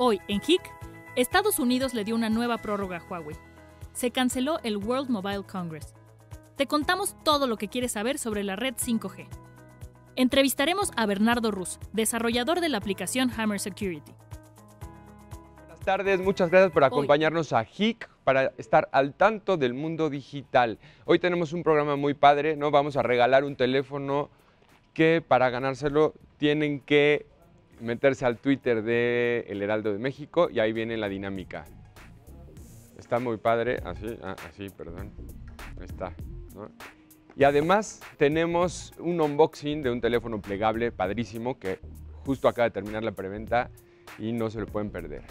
Hoy, en HIC, Estados Unidos le dio una nueva prórroga a Huawei. Se canceló el World Mobile Congress. Te contamos todo lo que quieres saber sobre la red 5G. Entrevistaremos a Bernardo Ruz, desarrollador de la aplicación Hammer Security. Buenas tardes, muchas gracias por acompañarnos a HIC para estar al tanto del mundo digital. Hoy tenemos un programa muy padre, ¿no? Vamos a regalar un teléfono que para ganárselo tienen que meterse al Twitter de El Heraldo de México y ahí viene la dinámica. Está muy padre, así, ah, así, perdón. Ahí está. ¿no? Y además tenemos un unboxing de un teléfono plegable padrísimo que justo acaba de terminar la preventa y no se lo pueden perder.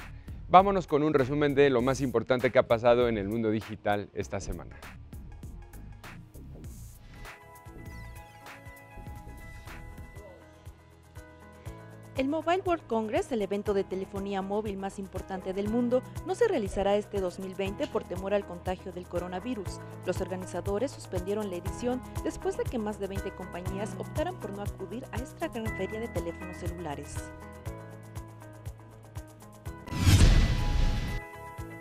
Vámonos con un resumen de lo más importante que ha pasado en el mundo digital esta semana. El Mobile World Congress, el evento de telefonía móvil más importante del mundo, no se realizará este 2020 por temor al contagio del coronavirus. Los organizadores suspendieron la edición después de que más de 20 compañías optaran por no acudir a esta gran feria de teléfonos celulares.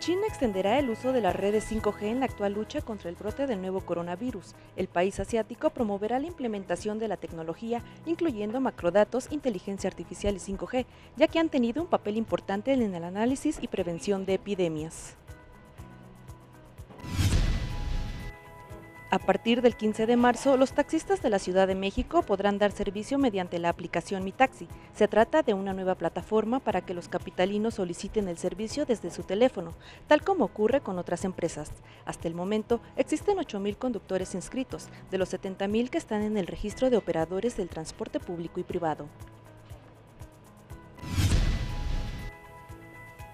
China extenderá el uso de las redes 5G en la actual lucha contra el brote del nuevo coronavirus. El país asiático promoverá la implementación de la tecnología, incluyendo macrodatos, inteligencia artificial y 5G, ya que han tenido un papel importante en el análisis y prevención de epidemias. A partir del 15 de marzo, los taxistas de la Ciudad de México podrán dar servicio mediante la aplicación Mi Taxi. Se trata de una nueva plataforma para que los capitalinos soliciten el servicio desde su teléfono, tal como ocurre con otras empresas. Hasta el momento, existen 8.000 conductores inscritos, de los 70.000 que están en el registro de operadores del transporte público y privado.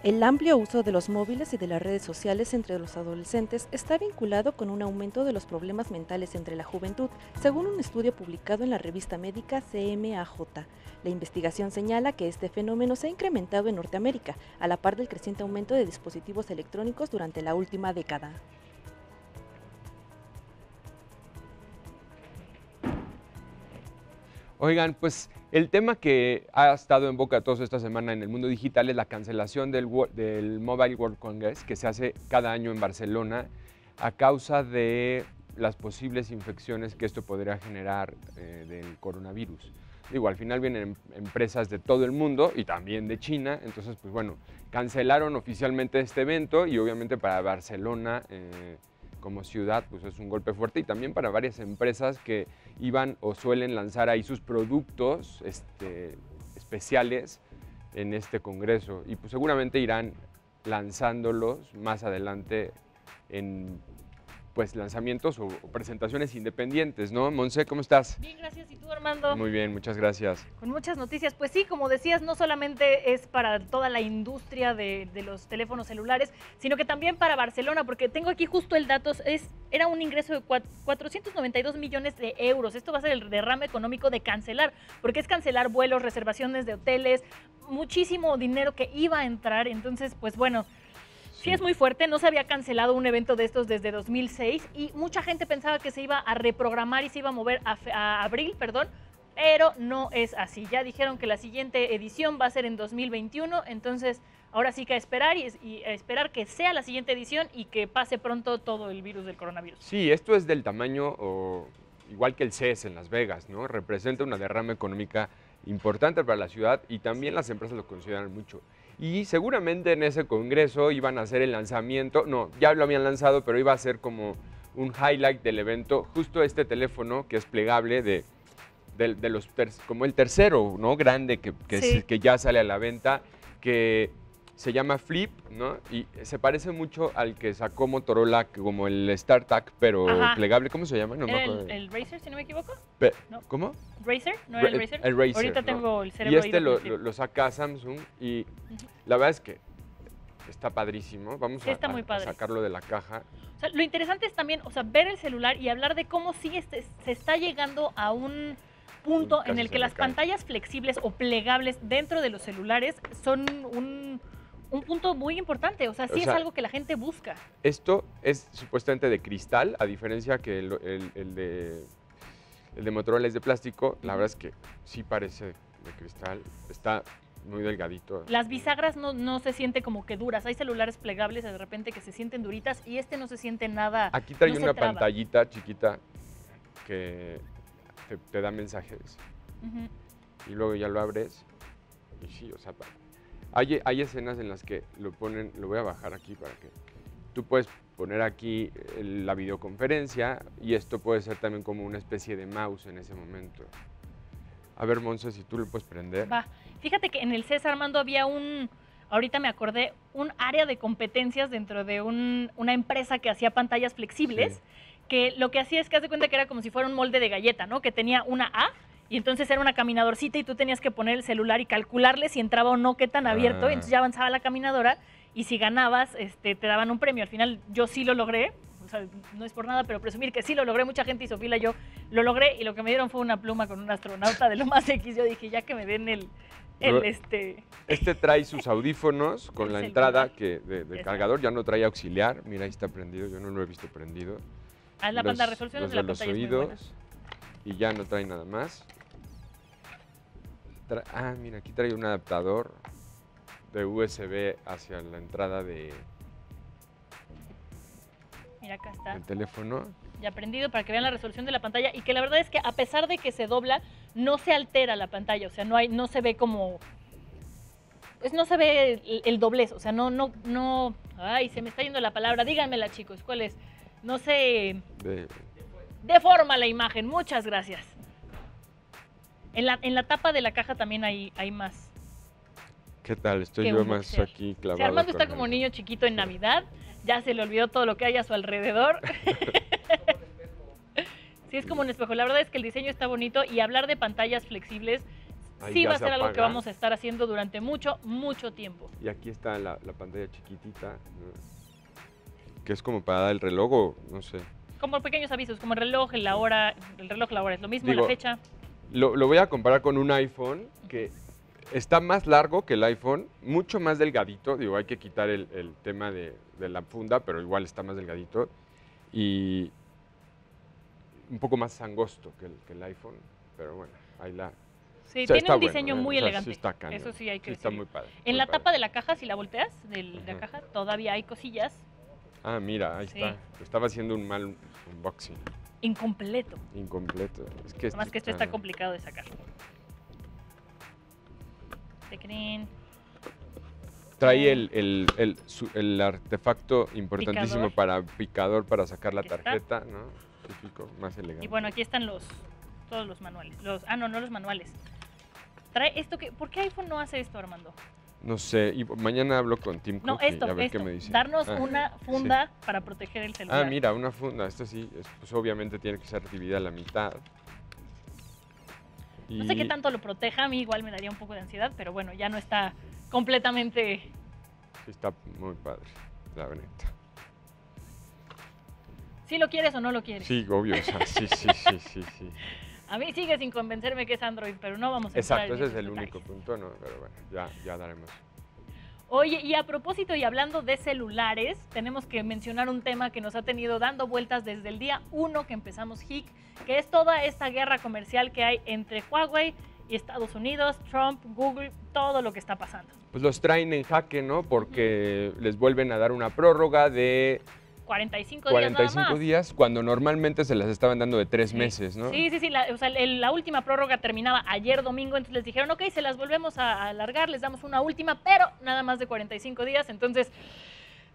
El amplio uso de los móviles y de las redes sociales entre los adolescentes está vinculado con un aumento de los problemas mentales entre la juventud, según un estudio publicado en la revista médica CMAJ. La investigación señala que este fenómeno se ha incrementado en Norteamérica, a la par del creciente aumento de dispositivos electrónicos durante la última década. Oigan, pues el tema que ha estado en boca todos esta semana en el mundo digital es la cancelación del, Mobile World Congress que se hace cada año en Barcelona a causa de las posibles infecciones que esto podría generar eh, del coronavirus. Digo, al final vienen em, empresas de todo el mundo y también de China, entonces pues bueno, cancelaron oficialmente este evento y obviamente para Barcelona... Eh, como ciudad, pues es un golpe fuerte y también para varias empresas que iban o suelen lanzar ahí sus productos este, especiales en este congreso. Y pues seguramente irán lanzándolos más adelante en pues lanzamientos o, presentaciones independientes, ¿no? Monse, ¿cómo estás? Bien, gracias. ¿Y tú, Armando? Muy bien, muchas gracias. Con muchas noticias. Pues sí, como decías, no solamente es para toda la industria de, los teléfonos celulares, sino que también para Barcelona, porque tengo aquí justo el dato, es, era un ingreso de 492 millones de euros. Esto va a ser el derrame económico de cancelar, porque es cancelar vuelos, reservaciones de hoteles, muchísimo dinero que iba a entrar. Entonces, pues bueno, Sí, es muy fuerte, no se había cancelado un evento de estos desde 2006 y mucha gente pensaba que se iba a reprogramar y se iba a mover a, abril, perdón, pero no es así. Ya dijeron que la siguiente edición va a ser en 2021, entonces ahora sí que a esperar y, esperar que sea la siguiente edición y que pase pronto todo el virus del coronavirus. Sí, esto es del tamaño o igual que el CES en Las Vegas, ¿no? Representa una derrama económica importante para la ciudad y también las empresas lo consideran mucho y seguramente en ese congreso iban a hacer el lanzamiento, no, ya lo habían lanzado, pero iba a ser como un highlight del evento, justo este teléfono que es plegable de, de, los, como el tercero, ¿no? Grande que, que, que ya sale a la venta, que se llama Flip, ¿no? Y se parece mucho al que sacó Motorola como el StarTAC, pero plegable. ¿Cómo se llama? No me acuerdo. El, Razer, si no me equivoco? ¿Cómo? ¿Razer? ¿No era el Razer? El Razer. Ahorita tengo el cerebro Y este lo, saca Samsung y la verdad es que está padrísimo. Vamos a, sacarlo de la caja. lo interesante es también, o sea, ver el celular y hablar de cómo sí este, se está llegando a un punto en el que las pantallas flexibles o plegables dentro de los celulares son un un punto muy importante, o sea, sí O es sea, algo que la gente busca. Esto es supuestamente de cristal, a diferencia que el, el- el de, el de Motorola es de plástico. La verdad es que sí parece de cristal. Está muy delgadito. Las bisagras no, no se siente como que duras. Hay celulares plegables de repente que se sienten duritas y este no se siente nada. Aquí trae no una pantallita chiquita que te, te da mensajes y luego ya lo abres y sí, o sea, hay, hay escenas en las que lo ponen, lo voy a bajar aquí para que tú puedes poner aquí el- la videoconferencia y esto puede ser también como una especie de mouse en ese momento. A ver, Monse, si tú lo puedes prender. Va. Fíjate que en el CES Armando había un, ahorita me acordé, un área de competencias dentro de un- una empresa que hacía pantallas flexibles, Sí. que lo que hacía es que haz de cuenta que era como si fuera un molde de galleta, ¿no? Que tenía una A y entonces era una caminadorcita y tú tenías que poner el celular y calcularle si entraba o no, qué tan abierto, Ah. y entonces ya avanzaba la caminadora y si ganabas, este, te daban un premio. Al final yo sí lo logré, o sea, no es por nada, pero presumir que sí lo logré, mucha gente hizo fila, yo lo logré y lo que me dieron fue una pluma con un astronauta de lo más X. Yo dije, ya que me den el, este, Este trae sus audífonos con la entrada que de, del cargador, ya no trae auxiliar. Mira, ahí está prendido, yo no lo he visto prendido. ah, la, los, la resolución los de la los pantalla es muy buena. oídos y ya no trae nada más. Ah, mira, aquí trae un adaptador de USB hacia la entrada de, Mira, acá está. del teléfono. ya prendido para que vean la resolución de la pantalla y que la verdad es que a pesar de que se dobla, no se altera la pantalla, o sea, no hay, no se ve como, pues no se ve el, el doblez, o sea, no, no, no, ay, se me está yendo la palabra, díganmela chicos, ¿cuál es? No se de- deforma la imagen, muchas gracias. En la, en la tapa de la caja también hay, hay más. ¿Qué tal? Estoy Que yo más aquí clavado. sea, Armando está como el- niño chiquito en Navidad, ya se le olvidó todo lo que hay a su alrededor. sí, es como un espejo. La verdad es que el diseño está bonito y hablar de pantallas flexibles Ahí sí va a se ser algo que vamos a estar haciendo durante mucho, mucho tiempo. Y aquí está la, la pantalla chiquitita, ¿no? que es como para dar el reloj o no sé. Como pequeños avisos, como el reloj, la hora, el reloj, la hora, es lo mismo, Digo, la fecha. Lo, lo voy a comparar con un iPhone que está más largo que el iPhone, mucho más delgadito. Digo, hay que quitar el, el tema de, de la funda, pero igual está más delgadito. Y un poco más angosto que el, que el iPhone. Pero bueno, ahí la. Sí, o sea, tiene está un diseño muy O sea, elegante. Sí está. Eso sí hay que Sí está decirlo. muy padre. En muy la padre. tapa de la caja, si la volteas, de la caja, todavía hay cosillas Ah, mira, ahí Sí. está. Estaba haciendo un mal unboxing. Incompleto. Incompleto. Es que Más que esto está complicado de sacar. ¿Te creen? Trae el, el, el, su- el artefacto importantísimo Picador. para picador para sacar la está. tarjeta, ¿no? Típico, más elegante. Y bueno, aquí están los todos los manuales. Los, ah, no, no los manuales. Trae esto que. ¿Por qué iPhone no hace esto, Armando? No sé, y mañana hablo con Tim No, Cook y esto, a ver esto. qué me dice. Darnos Ah, una funda para proteger el celular. Ah, mira, una funda. Esto sí, es- pues obviamente tiene que ser dividida a la mitad. No sé qué Y- tanto lo proteja, a mí igual me daría un poco de ansiedad, pero bueno, ya no está completamente. sí está muy padre, la neta. Si lo quieres o no lo quieres. Sí, obvio, o sea, sí, sí, sí, sí, sí. A mí sigue sin convencerme que es Android, pero no vamos a entrar Exacto, ese es el detalles. único punto, ¿no? Pero bueno, ya, ya daremos. Oye, y a propósito y hablando de celulares, tenemos que mencionar un tema que nos ha tenido dando vueltas desde el día 1 que empezamos HIC, que es toda esta guerra comercial que hay entre Huawei y Estados Unidos, Trump, Google, todo lo que está pasando. Pues los traen en jaque, ¿no? Porque les vuelven a dar una prórroga de 45 días nada 45 más. días, cuando normalmente se las estaban dando de tres Sí. meses, ¿no? Sí, sí, sí. La, o sea, el- la última prórroga terminaba ayer domingo, entonces les dijeron, ok, se las volvemos a, a alargar, les damos una última, pero nada más de 45 días. Entonces,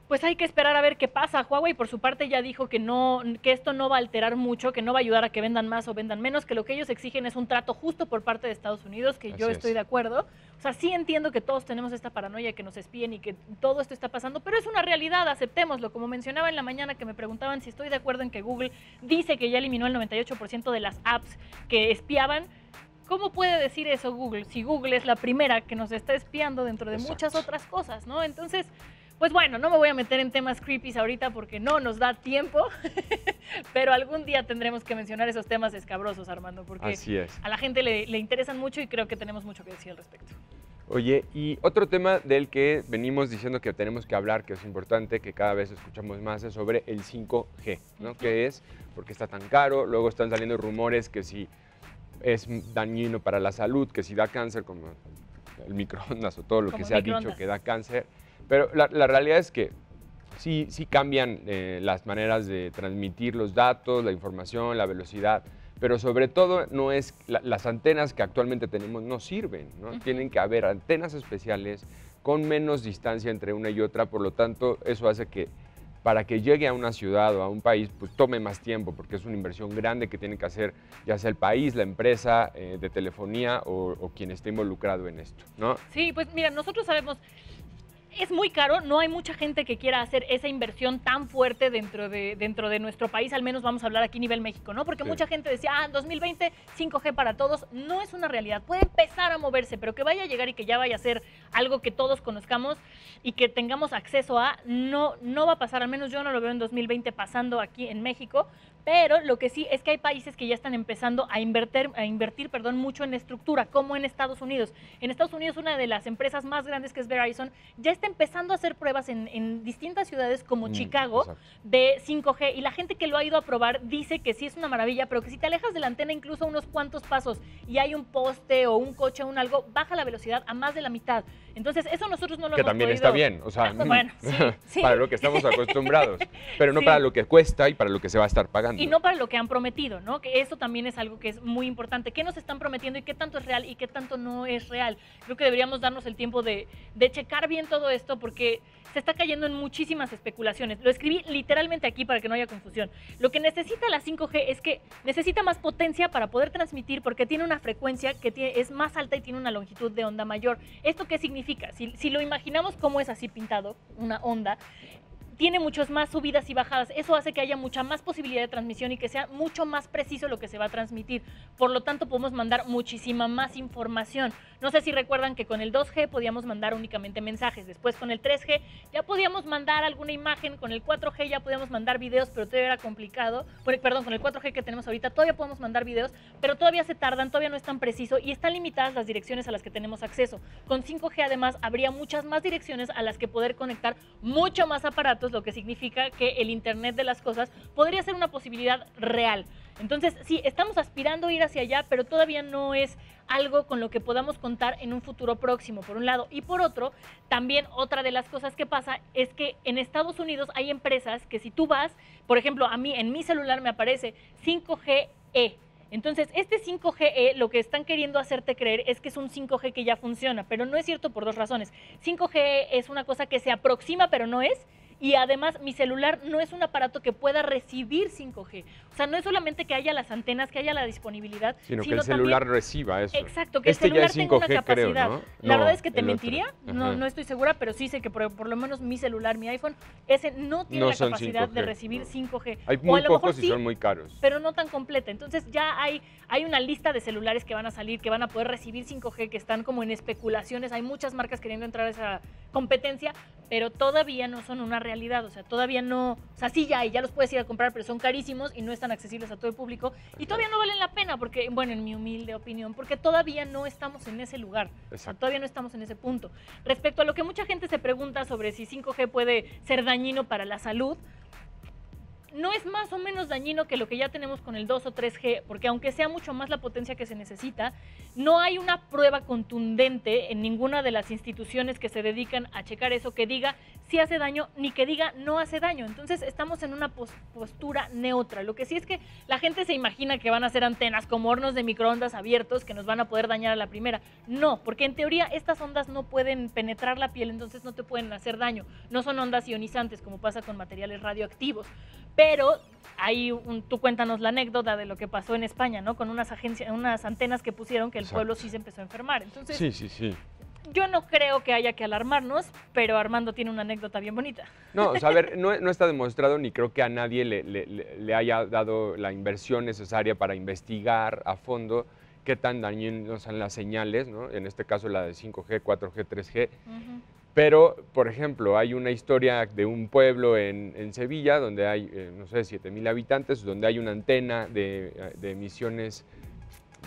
pues hay que esperar a ver qué pasa. Huawei, por su parte, ya dijo que, no, que esto no va a alterar mucho, que no va a ayudar a que vendan más o vendan menos, que lo que ellos exigen es un trato justo por parte de Estados Unidos, que yo es. estoy de acuerdo. O sea, sí entiendo que todos tenemos esta paranoia que nos espíen y que todo esto está pasando, pero es una realidad, aceptémoslo. Como mencionaba en la mañana que me preguntaban si estoy de acuerdo en que Google dice que ya eliminó el 98% de las apps que espiaban. ¿Cómo puede decir eso Google si Google es la primera que nos está espiando dentro de muchas otras cosas, ¿no? Entonces, pues bueno, no me voy a meter en temas creepy ahorita porque no nos da tiempo, pero algún día tendremos que mencionar esos temas escabrosos, Armando, porque Así es. a la gente le, le interesan mucho y creo que tenemos mucho que decir al respecto. Oye, y otro tema del que venimos diciendo que tenemos que hablar, que es importante, que cada vez escuchamos más, es sobre el 5G, ¿no? ¿Qué es? Porque está tan caro, luego están saliendo rumores que si es dañino para la salud, que si da cáncer, como el microondas o todo lo que se ha dicho que da cáncer. Pero la, realidad es que sí, sí cambian eh, las maneras de transmitir los datos, la información, la velocidad pero sobre todo no es las antenas que actualmente tenemos no sirven, ¿no? Tienen que haber antenas especiales con menos distancia entre una y otra, por lo tanto eso hace que para que llegue a una ciudad o a un país, pues tome más tiempo, porque es una inversión grande que tiene que hacer ya sea el país, la empresa eh, de telefonía o, o, quien esté involucrado en esto, ¿no? Sí, pues mira, nosotros sabemos es muy caro, no hay mucha gente que quiera hacer esa inversión tan fuerte dentro de, dentro de nuestro país, al menos vamos a hablar aquí nivel México, ¿no? Porque mucha gente decía, ah, 2020 5G para todos, no es una realidad, puede empezar a moverse, pero que vaya a llegar y que ya vaya a ser algo que todos conozcamos y que tengamos acceso a, no, no va a pasar, al menos yo no lo veo en 2020 pasando aquí en México, pero lo que sí es que hay países que ya están empezando a invertir, a invertir perdón, mucho en estructura, como en Estados Unidos. En Estados Unidos una de las empresas más grandes que es Verizon ya está empezando a hacer pruebas en, distintas ciudades como mm, Chicago de 5G y la gente que lo ha ido a probar dice que sí es una maravilla, pero que si te alejas de la antena incluso unos cuantos pasos y hay un poste o un coche o un algo, baja la velocidad a más de la mitad. Entonces eso nosotros no lo que hemos también está bien, o sea, para lo que estamos acostumbrados, pero no para lo que cuesta y para lo que se va a estar pagando y no para lo que han prometido, ¿no? Que eso también es algo que es muy importante. ¿Qué nos están prometiendo y qué tanto es real y qué tanto no es real? Creo que deberíamos darnos el tiempo de, de checar bien todo esto porque se está cayendo en muchísimas especulaciones. Lo escribí literalmente aquí para que no haya confusión. Lo que necesita la 5G es que necesita más potencia para poder transmitir porque tiene una frecuencia que es más alta y tiene una longitud de onda mayor. ¿Esto qué significa? Si, si lo imaginamos como es así pintado, una onda, tiene muchas más subidas y bajadas. Eso hace que haya mucha más posibilidad de transmisión y que sea mucho más preciso lo que se va a transmitir. Por lo tanto, podemos mandar muchísima más información. No sé si recuerdan que con el 2G podíamos mandar únicamente mensajes. Después con el 3G ya podíamos mandar alguna imagen. Con el 4G ya podíamos mandar videos, pero todavía era complicado. Perdón, con el 4G que tenemos ahorita todavía podemos mandar videos, pero todavía se tardan, todavía no es tan preciso y están limitadas las direcciones a las que tenemos acceso. Con 5G además habría muchas más direcciones a las que poder conectar mucho más aparatos lo que significa que el Internet de las cosas podría ser una posibilidad real. Entonces, sí, estamos aspirando a ir hacia allá, pero todavía no es algo con lo que podamos contar en un futuro próximo, por un lado. Y por otro, también otra de las cosas que pasa es que en Estados Unidos hay empresas que si tú vas, por ejemplo, a mí en mi celular me aparece 5GE entonces, este 5G lo que están queriendo hacerte creer es que es un 5G que ya funciona, pero no es cierto por dos razones. 5G es una cosa que se aproxima, pero no es, y además mi celular no es un aparato que pueda recibir 5G. O sea, no es solamente que haya las antenas, que haya la disponibilidad, sino, que el celular reciba eso. Exacto, que el este celular tenga una capacidad. La verdad es que te mentiría, no, no, estoy segura, pero sí sé que por, lo menos mi celular, mi iPhone, ese no tiene la capacidad de recibir 5G. Hay muy pocos y son muy caros. Pero no tan completa. Entonces ya hay, hay una lista de celulares que van a salir, que van a poder recibir 5G, que están como en especulaciones. Hay muchas marcas queriendo entrar a esa competencia, pero todavía no son una realidad, o sea, todavía no, o sea, sí ya hay, ya los puedes ir a comprar, pero son carísimos y no están accesibles a todo el público y todavía no valen la pena porque, bueno, en mi humilde opinión, porque todavía no estamos en ese lugar, todavía no estamos en ese punto. Respecto a lo que mucha gente se pregunta sobre si 5G puede ser dañino para la salud, no es más o menos dañino que lo que ya tenemos con el 2 o 3G, porque aunque sea mucho más la potencia que se necesita, no hay una prueba contundente en ninguna de las instituciones que se dedican a checar eso que diga si hace daño ni que diga no hace daño. Entonces estamos en una postura neutra. Lo que sí es que la gente se imagina que van a ser antenas como hornos de microondas abiertos que nos van a poder dañar a la primera. No, porque en teoría estas ondas no pueden penetrar la piel, entonces no te pueden hacer daño. No son ondas ionizantes como pasa con materiales radioactivos. Pero ahí tú cuéntanos la anécdota de lo que pasó en España, ¿no? Con unas agencias, unas antenas que pusieron que el pueblo sí se empezó a enfermar. Entonces, sí, sí, sí. Yo no creo que haya que alarmarnos, pero Armando tiene una anécdota bien bonita. No, o sea, a ver, no, está demostrado ni creo que a nadie le, le, haya dado la inversión necesaria para investigar a fondo qué tan dañinos son las señales, ¿no? En este caso la de 5G, 4G, 3G. Pero, por ejemplo, hay una historia de un pueblo en, Sevilla donde hay, eh, no sé, 7.000 habitantes, donde hay una antena de, emisiones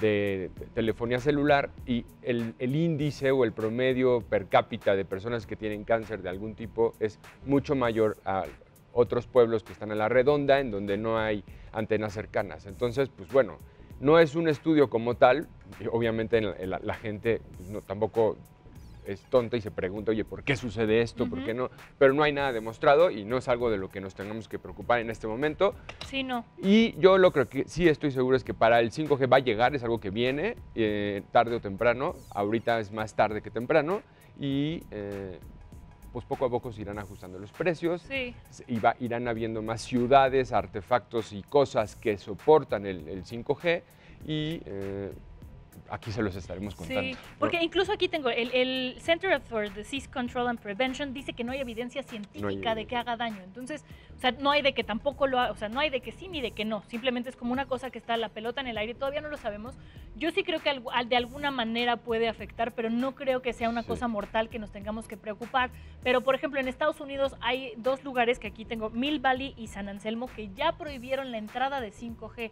de telefonía celular y el, índice o el promedio per cápita de personas que tienen cáncer de algún tipo es mucho mayor a otros pueblos que están a la redonda, en donde no hay antenas cercanas. Entonces, pues bueno, no es un estudio como tal, obviamente la, gente pues, tampoco es tonta y se pregunta, oye, ¿por qué sucede esto? ¿Por qué no? Pero no hay nada demostrado y no es algo de lo que nos tengamos que preocupar en este momento. Sí, no. Y yo lo creo que sí estoy seguro es que para el 5G va a llegar, es algo que viene eh, tarde o temprano. Ahorita es más tarde que temprano y eh, pues poco a poco se irán ajustando los precios. Sí. Irán habiendo más ciudades, artefactos y cosas que soportan el, 5G y eh, aquí se los estaremos contando. Sí, porque incluso aquí tengo el, el, Center for Disease Control and Prevention dice que no hay evidencia científica de que haga daño. Entonces, o sea, no hay de que tampoco lo haga, o sea, no hay de que sí ni de que no. Simplemente es como una cosa que está la pelota en el aire. Todavía no lo sabemos. Yo sí creo que de alguna manera puede afectar, pero no creo que sea una cosa mortal que nos tengamos que preocupar. Pero, por ejemplo, en Estados Unidos hay dos lugares que aquí tengo, Mill Valley y San Anselmo, que ya prohibieron la entrada de 5G.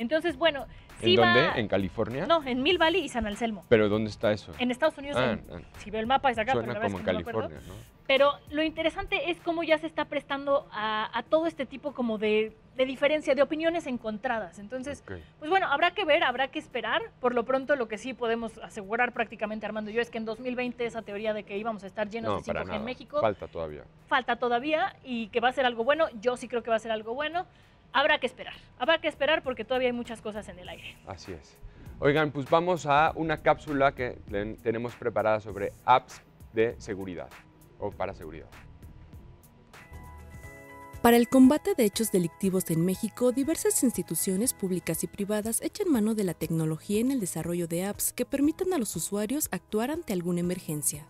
Entonces, bueno, ¿En dónde? ¿En California? No, en Mill Valley y San Anselmo. ¿Pero dónde está eso? En Estados Unidos. Ah, ah. Si veo el mapa es acá. Suena pero como en California, ¿no? Pero lo interesante es cómo ya se está prestando a, todo este tipo como de, diferencia, de opiniones encontradas. Entonces, pues bueno, habrá que ver, habrá que esperar. Por lo pronto, lo que sí podemos asegurar prácticamente, Armando y yo, es que en 2020 esa teoría de que íbamos a estar llenos de 5G en México... Falta todavía. Falta todavía y que va a ser algo bueno. Yo sí creo que va a ser algo bueno habrá que esperar. Habrá que esperar porque todavía hay muchas cosas en el aire. Así es. Oigan, pues vamos a una cápsula que tenemos preparada sobre apps de seguridad o para seguridad. Para el combate de hechos delictivos en México, diversas instituciones públicas y privadas echan mano de la tecnología en el desarrollo de apps que permitan a los usuarios actuar ante alguna emergencia.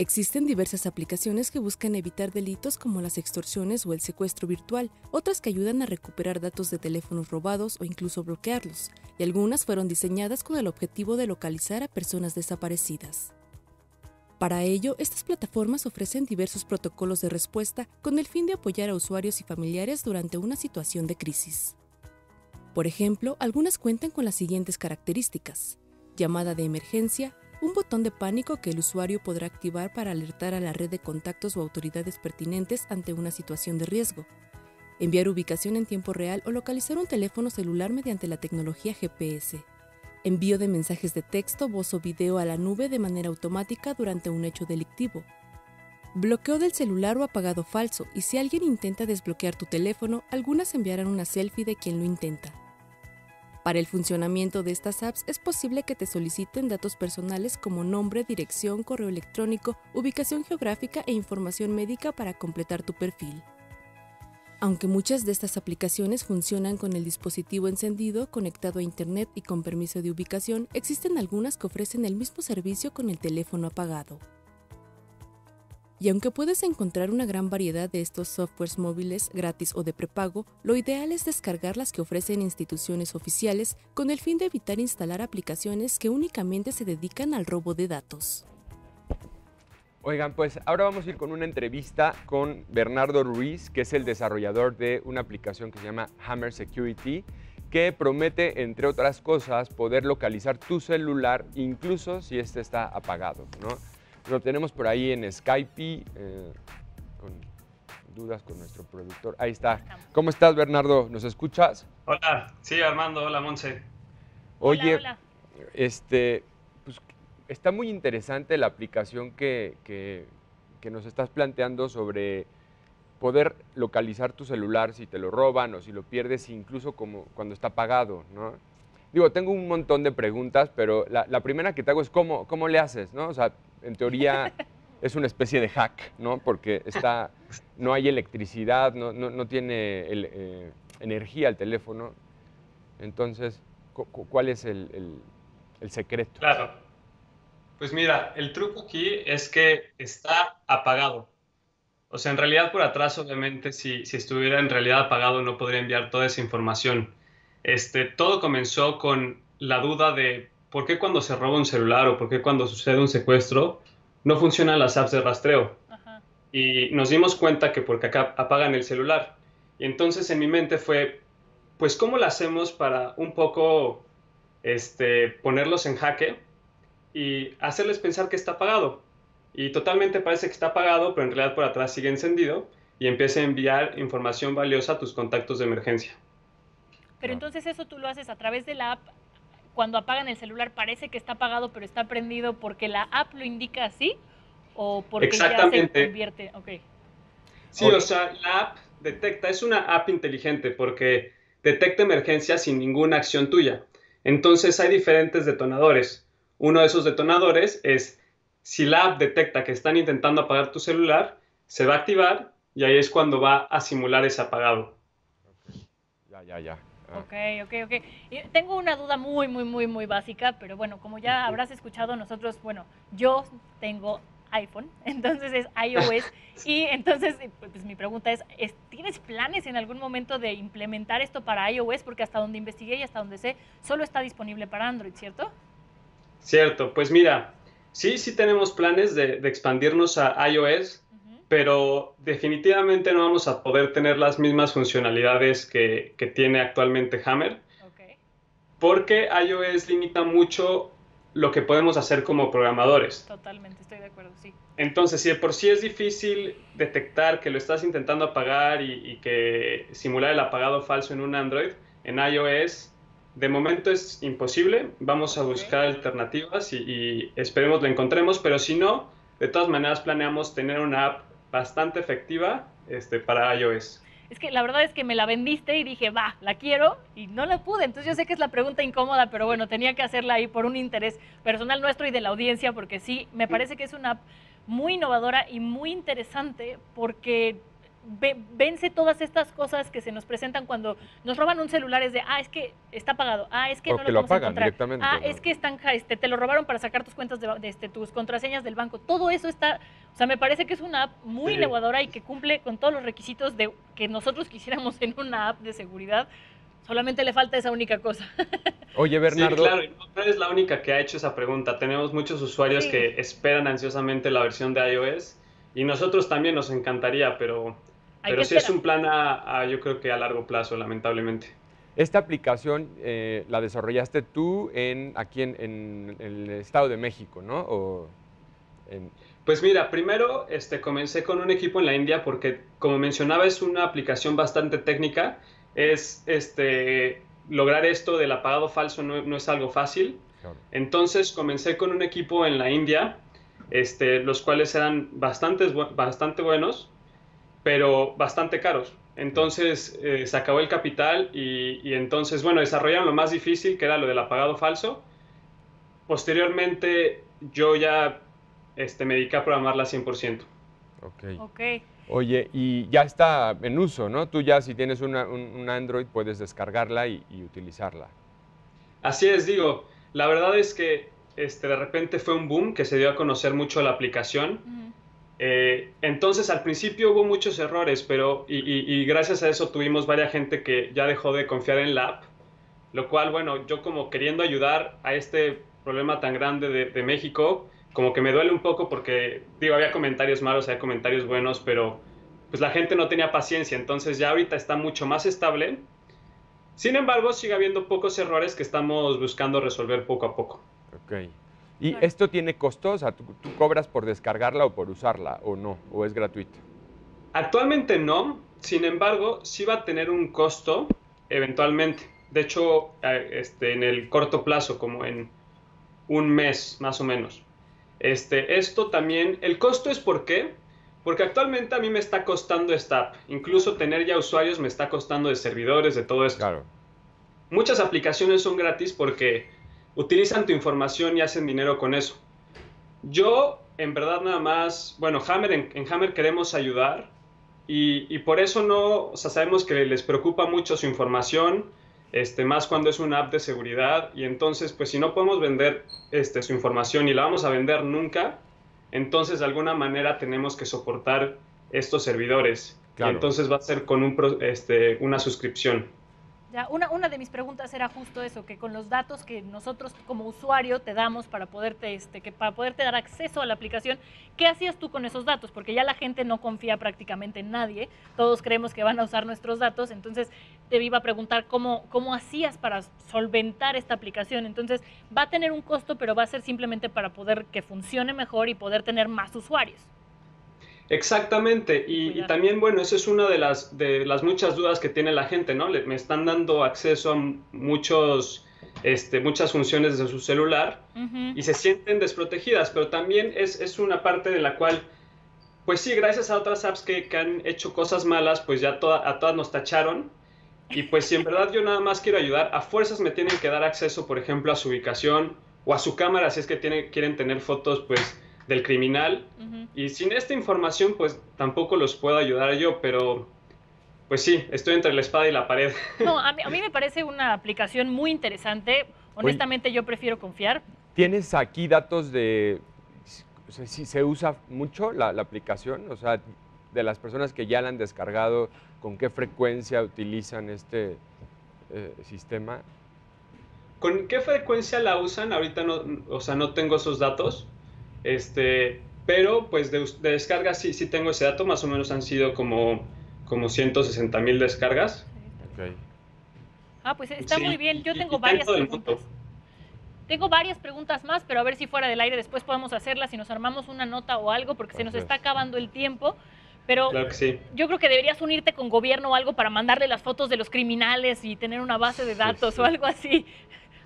Existen diversas aplicaciones que buscan evitar delitos como las extorsiones o el secuestro virtual, otras que ayudan a recuperar datos de teléfonos robados o incluso bloquearlos, y algunas fueron diseñadas con el objetivo de localizar a personas desaparecidas. Para ello, estas plataformas ofrecen diversos protocolos de respuesta con el fin de apoyar a usuarios y familiares durante una situación de crisis. Por ejemplo, algunas cuentan con las siguientes características. Llamada de emergencia, un botón de pánico que el usuario podrá activar para alertar a la red de contactos o autoridades pertinentes ante una situación de riesgo, enviar ubicación en tiempo real o localizar un teléfono celular mediante la tecnología GPS, envío de mensajes de texto, voz o video a la nube de manera automática durante un hecho delictivo, bloqueo del celular o apagado falso, y si alguien intenta desbloquear tu teléfono, algunas enviarán una selfie de quien lo intenta. Para el funcionamiento de estas apps es posible que te soliciten datos personales como nombre, dirección, correo electrónico, ubicación geográfica e información médica para completar tu perfil. Aunque muchas de estas aplicaciones funcionan con el dispositivo encendido, conectado a Internet y con permiso de ubicación, existen algunas que ofrecen el mismo servicio con el teléfono apagado. Y aunque puedes encontrar una gran variedad de estos softwares móviles gratis o de prepago, lo ideal es descargar las que ofrecen instituciones oficiales con el fin de evitar instalar aplicaciones que únicamente se dedican al robo de datos. Oigan, pues ahora vamos a ir con una entrevista con Bernardo Ruiz, que es el desarrollador de una aplicación que se llama Hammer Security, que promete, entre otras cosas, poder localizar tu celular incluso si este está apagado. Lo tenemos por ahí en Skype, eh, con dudas con nuestro productor. Ahí está. ¿Cómo estás, Bernardo? ¿Nos escuchas? Hola, sí, Armando, hola, Monse. Oye, este, pues está muy interesante la aplicación que, que, que nos estás planteando sobre poder localizar tu celular si te lo roban o si lo pierdes, incluso como cuando está apagado, ¿no? Digo, tengo un montón de preguntas, pero la, la primera que te hago es cómo, cómo le haces, ¿no? O sea, en teoría es una especie de hack, ¿no? Porque está, no hay electricidad, no, no, tiene eh, energía el teléfono. Entonces, ¿cuál es el, el, secreto? Claro. Pues mira, el truco aquí es que está apagado. O sea, en realidad por atrás, obviamente, si, si estuviera en realidad apagado, no podría enviar toda esa información. Este, todo comenzó con la duda de ¿por qué cuando se roba un celular o por qué cuando sucede un secuestro no funcionan las apps de rastreo? Y nos dimos cuenta que porque acá apagan el celular. Y entonces en mi mente fue, pues ¿cómo lo hacemos para un poco este, ponerlos en jaque y hacerles pensar que está apagado. Y totalmente parece que está apagado, pero en realidad por atrás sigue encendido y empieza a enviar información valiosa a tus contactos de emergencia. Pero entonces eso tú lo haces a través de la app. Cuando apagan el celular parece que está apagado, pero está prendido porque la app lo indica así o porque ya se convierte. Okay. Sí, o sea, la app detecta, es una app inteligente porque detecta emergencias sin ninguna acción tuya. Entonces hay diferentes detonadores. Uno de esos detonadores es si la app detecta que están intentando apagar tu celular, se va a activar y ahí es cuando va a simular ese apagado. Ya, ya, ya. Ah. Ok, ok, ok. tengo una duda muy, muy, muy, muy básica, pero bueno, como ya habrás escuchado, nosotros, bueno, yo tengo iPhone, entonces es iOS. y entonces, pues mi pregunta es, ¿tienes planes en algún momento de implementar esto para iOS? Porque hasta donde investigué y hasta donde sé, solo está disponible para Android, ¿cierto? Cierto, pues mira, sí, sí tenemos planes de, expandirnos a iOS, pero definitivamente no vamos a poder tener las mismas funcionalidades que, tiene actualmente Hammer. Porque iOS limita mucho lo que podemos hacer como programadores. Totalmente, estoy de acuerdo, sí. Entonces, si de por sí es difícil detectar que lo estás intentando apagar y, que simular el apagado falso en un Android, en iOS, de momento es imposible. Vamos a buscar alternativas y, y, esperemos la encontremos, pero si no, de todas maneras planeamos tener una app bastante efectiva este, para iOS es que la verdad es que me la vendiste y dije, va, la quiero y no la pude. Entonces yo sé que es la pregunta incómoda, pero bueno, tenía que hacerla ahí por un interés personal nuestro y de la audiencia, porque sí, me parece que es una app muy innovadora y muy interesante porque vence todas estas cosas que se nos presentan cuando nos roban un celular es de ah es que está pagado ah es que no lo, pagan directamente ah es que están este, te lo robaron para sacar tus cuentas de, este, tus contraseñas del banco todo eso está o sea me parece que es una app muy innovadora y que cumple con todos los requisitos de que nosotros quisiéramos en una app de seguridad. Solamente le falta esa única cosa. Oye Bernardo. sí, claro no es la única que ha hecho esa pregunta. Tenemos muchos usuarios que esperan ansiosamente la versión de iOS y nosotros también nos encantaría pero pero sí es un plan a, yo creo que a largo plazo, lamentablemente. Esta aplicación eh, la desarrollaste tú en, aquí en, el Estado de México, ¿no? Pues mira, primero este, comencé con un equipo en la India porque, como mencionaba, es una aplicación bastante técnica. Es este, lograr esto del apagado falso no, es algo fácil. Entonces comencé con un equipo en la India, este, los cuales eran bastante, bastante buenos pero bastante caros. Entonces eh, se acabó el capital y, entonces, bueno, desarrollaron lo más difícil, que era lo del apagado falso. Posteriormente yo ya este, me dediqué a programarla 100%. Ok. okay. Oye, y ya está en uso, ¿no? Tú ya si tienes un, Android puedes descargarla y, utilizarla. Así es, digo, la verdad es que este, de repente fue un boom que se dio a conocer mucho la aplicación. Eh, entonces al principio hubo muchos errores, pero y, gracias a eso tuvimos varias gente que ya dejó de confiar en la app, lo cual, bueno, yo como queriendo ayudar a este problema tan grande de, México, como que me duele un poco porque, digo, había comentarios malos, había comentarios buenos, pero pues la gente no tenía paciencia, entonces ya ahorita está mucho más estable. Sin embargo, sigue habiendo pocos errores que estamos buscando resolver poco a poco. Ok. ¿Y esto tiene costos? O sea, ¿tú, cobras por descargarla o por usarla o no? ¿O es gratuito? Actualmente no, sin embargo, sí va a tener un costo eventualmente. De hecho, eh, este, en el corto plazo, como en un mes más o menos. Este, esto también, el costo es por qué? Porque actualmente a mí me está costando esta app. Incluso tener ya usuarios me está costando de servidores, de todo esto. Claro. Muchas aplicaciones son gratis porque utilizan tu información y hacen dinero con eso. Yo, en verdad, nada más, bueno, Hammer, en, Hammer queremos ayudar y, por eso no, o sea, sabemos que les preocupa mucho su información, este, más cuando es una app de seguridad y entonces, pues si no podemos vender este, su información y la vamos a vender nunca, entonces de alguna manera tenemos que soportar estos servidores. Y entonces va a ser con un, este, una suscripción. Ya, una, una de mis preguntas era justo eso, que con los datos que nosotros como usuario te damos para poderte, este, que para poderte dar acceso a la aplicación, ¿qué hacías tú con esos datos? Porque ya la gente no confía prácticamente en nadie, todos creemos que van a usar nuestros datos, entonces te iba a preguntar cómo, cómo hacías para solventar esta aplicación. Entonces va a tener un costo, pero va a ser simplemente para poder que funcione mejor y poder tener más usuarios. Exactamente, y, también, bueno, esa es una de las, de las muchas dudas que tiene la gente, ¿no? me están dando acceso a muchos, este, muchas funciones de su celular y se sienten desprotegidas, pero también es, es, una parte de la cual, pues sí, gracias a otras apps que, que han hecho cosas malas, pues ya toda, a todas nos tacharon. Y pues si en verdad yo nada más quiero ayudar, a fuerzas me tienen que dar acceso, por ejemplo, a su ubicación o a su cámara, si es que tienen, quieren tener fotos, pues del criminal. Y sin esta información, pues tampoco los puedo ayudar yo, pero pues sí, estoy entre la espada y la pared. No, a mí, me parece una aplicación muy interesante. Honestamente, yo prefiero confiar. ¿Tienes aquí datos de si se usa mucho la, aplicación? O sea, de las personas que ya la han descargado, ¿con qué frecuencia utilizan este eh, sistema? ¿Con qué frecuencia la usan? Ahorita no, o sea, no tengo esos datos. Este, pero pues de, descargas sí, sí tengo ese dato, más o menos han sido como, como 160 mil descargas. Ah, pues está muy bien. Yo tengo varias preguntas. Tengo varias preguntas más, pero a ver si fuera del aire después podemos hacerlas y nos armamos una nota o algo, porque se nos está acabando el tiempo. Pero yo creo que deberías unirte con gobierno o algo para mandarle las fotos de los criminales y tener una base de datos o algo así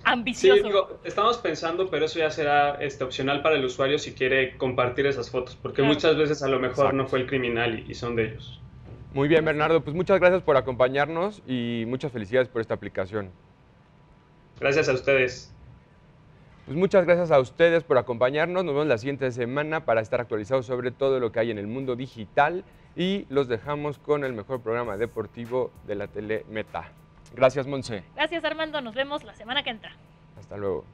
ambicioso. Sí, digo, estamos pensando, pero eso ya será este, opcional para el usuario si quiere compartir esas fotos, porque muchas veces a lo mejor no fue el criminal y, son de ellos. Muy bien, Bernardo, pues muchas gracias por acompañarnos y muchas felicidades por esta aplicación. Gracias a ustedes. Pues muchas gracias a ustedes por acompañarnos. Nos vemos la siguiente semana para estar actualizados sobre todo lo que hay en el mundo digital y los dejamos con el mejor programa deportivo de la tele Meta. Gracias, Monse. Gracias, Armando. Nos vemos la semana que entra. Hasta luego.